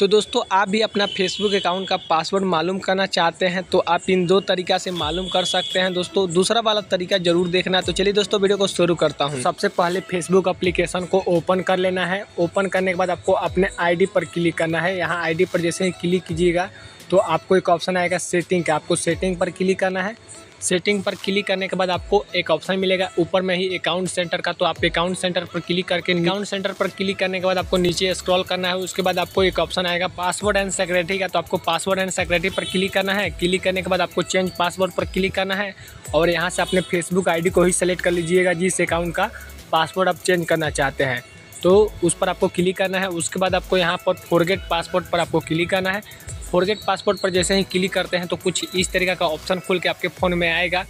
तो दोस्तों, आप भी अपना फेसबुक अकाउंट का पासवर्ड मालूम करना चाहते हैं तो आप इन दो तरीका से मालूम कर सकते हैं दोस्तों। दूसरा वाला तरीका ज़रूर देखना तो चलिए दोस्तों, वीडियो को शुरू करता हूँ। सबसे पहले फेसबुक अप्लीकेशन को ओपन कर लेना है। ओपन करने के बाद आपको अपने आईडी पर क्लिक करना है। यहाँ आईडी पर जैसे ही क्लिक कीजिएगा तो आपको एक ऑप्शन आएगा सेटिंग का। आपको सेटिंग पर क्लिक करना है। सेटिंग पर क्लिक करने के बाद आपको एक ऑप्शन मिलेगा ऊपर में ही अकाउंट सेंटर का। तो आप अकाउंट सेंटर पर क्लिक करके अकाउंट सेंटर पर क्लिक करने के बाद आपको नीचे स्क्रॉल करना है। उसके बाद आपको एक ऑप्शन आएगा पासवर्ड एंड सेक्रेटरी का। तो आपको पासवर्ड एंड सेक्रेटरी पर क्लिक करना है। क्लिक करने के बाद आपको चेंज पासवर्ड पर क्लिक करना है। और यहाँ से अपने फेसबुक आई को ही सेलेक्ट कर लीजिएगा जिस अकाउंट का पासवर्ड आप चेंज करना चाहते हैं। तो उस पर आपको क्लिक करना है। उसके बाद आपको यहाँ पर फोरगेट पासपोर्ट पर आपको क्लिक करना है। फोरगेट पासपोर्ट पर जैसे ही क्लिक करते हैं तो कुछ इस तरीके का ऑप्शन खुल के आपके फ़ोन में आएगा।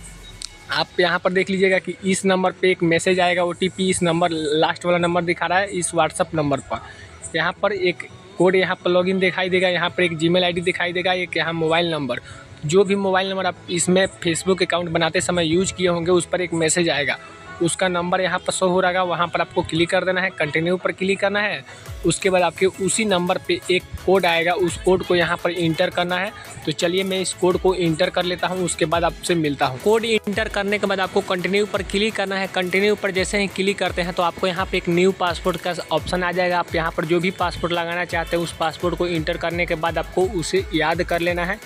आप यहाँ पर देख लीजिएगा कि इस नंबर पे एक मैसेज आएगा ओ इस नंबर लास्ट वाला नंबर दिखा रहा है, इस व्हाट्सअप नंबर पर। यहाँ पर एक कोड यहाँ पर लॉगिन दिखाई देगा। यहाँ पर एक जीमेल आईडी दिखाई देगा, एक यहाँ मोबाइल नंबर जो भी मोबाइल नंबर आप इसमें फेसबुक अकाउंट बनाते समय यूज़ किए होंगे, उस पर एक मैसेज आएगा। उसका नंबर यहाँ पर शो हो रहा है, वहाँ पर आपको क्लिक कर देना है कंटिन्यू पर क्लिक करना है, उसके बाद आपके उसी नंबर पे एक कोड आएगा, उस कोड को यहाँ पर इंटर करना है। तो चलिए मैं इस कोड को इंटर कर लेता हूँ, उसके बाद आपसे मिलता हूँ। कोड इंटर करने के बाद आपको कंटिन्यू पर क्लिक करना है। कंटिन्यू पर जैसे ही क्लिक करते हैं तो आपको यहाँ पर एक न्यू पासपोर्ट का ऑप्शन आ जाएगा। आप यहाँ पर जो भी पासपोर्ट लगाना चाहते हैं, उस पासपोर्ट को इंटर करने के बाद आपको उसे याद कर लेना है।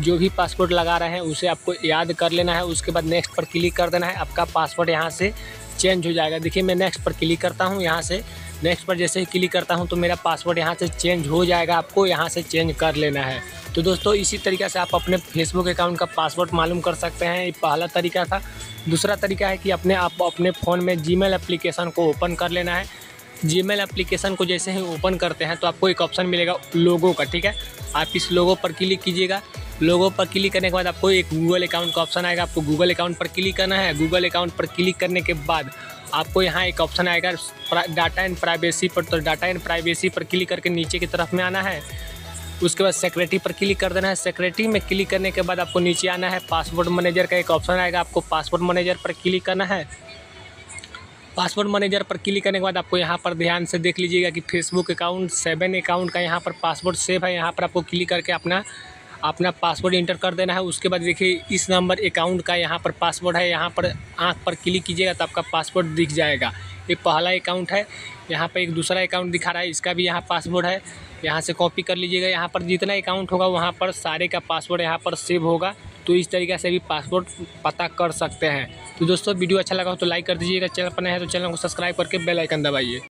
जो भी पासपोर्ट लगा रहे हैं, उसे आपको याद कर लेना है। उसके बाद नेक्स्ट पर क्लिक कर देना है। आपका पासपोर्ट यहाँ से चेंज हो जाएगा। देखिए, मैं नेक्स्ट पर क्लिक करता हूँ यहाँ से। नेक्स्ट पर जैसे ही क्लिक करता हूँ तो मेरा पासवर्ड यहाँ से चेंज हो जाएगा। आपको यहाँ से चेंज कर लेना है। तो दोस्तों, इसी तरीके से आप अपने फेसबुक अकाउंट का पासवर्ड मालूम कर सकते हैं। ये पहला तरीका था। दूसरा तरीका है कि अपने आप अपने फ़ोन में जी एप्लीकेशन को ओपन कर लेना है। जी एप्लीकेशन को जैसे ही ओपन करते हैं तो आपको एक ऑप्शन मिलेगा लोगों का, ठीक है? आप इस लोगों पर क्लिक कीजिएगा। लोगों पर क्लिक करने के बाद आपको एक गूगल अकाउंट का ऑप्शन आएगा। आपको गूगल अकाउंट पर क्लिक करना है। गूगल अकाउंट पर क्लिक करने के बाद आपको यहाँ एक ऑप्शन आएगा डाटा एंड प्राइवेसी पर। तो डाटा एंड प्राइवेसी पर क्लिक करके नीचे की तरफ़ में आना है। उसके बाद सेक्रेटरी पर क्लिक कर देना है। सेक्रेटरी में क्लिक करने के बाद आपको नीचे आना है। पासवर्ड मैनेजर का एक ऑप्शन आएगा। आपको पासवर्ड मैनेजर पर क्लिक करना है। पासवर्ड मैनेजर पर क्लिक करने के बाद आपको यहाँ पर ध्यान से देख लीजिएगा कि फेसबुक अकाउंट सेवन अकाउंट का यहाँ पर पासवर्ड सेव है। यहाँ पर आपको क्लिक करके अपना अपना पासवर्ड इंटर कर देना है, उसके बाद देखिए इस नंबर अकाउंट का यहाँ पर पासवर्ड है, यहाँ पर आँख पर क्लिक कीजिएगा तो आपका पासवर्ड दिख जाएगा। ये पहला अकाउंट है, यहाँ पर एक दूसरा अकाउंट दिखा रहा है, इसका भी यहाँ पासवर्ड है। यहाँ से कॉपी कर लीजिएगा, यहाँ पर जितना अकाउंट होगा, वहाँ पर सारे का पासवर्ड यहाँ पर सेव होगा। तो इस तरीके से भी पासवर्ड पता कर सकते हैं। तो दोस्तों, वीडियो अच्छा लगा हो तो लाइक कर दीजिएगा, चैनल पर नए हैं तो चैनल को सब्सक्राइब करके बेल आइकन दबाइए।